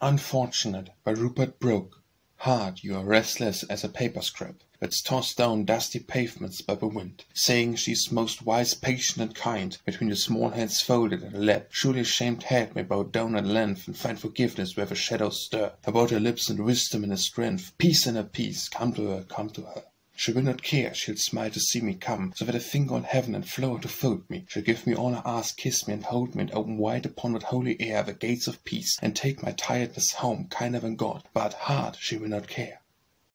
Unfortunate by Rupert Brooke Hard you are restless as a paper scrap That's tossed down dusty pavements by the wind, Saying she's most wise, patient, and kind Between your small hands folded in her lap. Surely a shamed head may bow down at length And find forgiveness where the shadows stir About her lips and wisdom in her strength. Peace in her peace, come to her, come to her. She will not care, she'll smile to see me come, So that a finger on heaven and flow to fold me. She'll give me all I ask, kiss me and hold me, And open wide upon that holy air The gates of peace, and take my tiredness home, Kinder than God, but heart she will not care.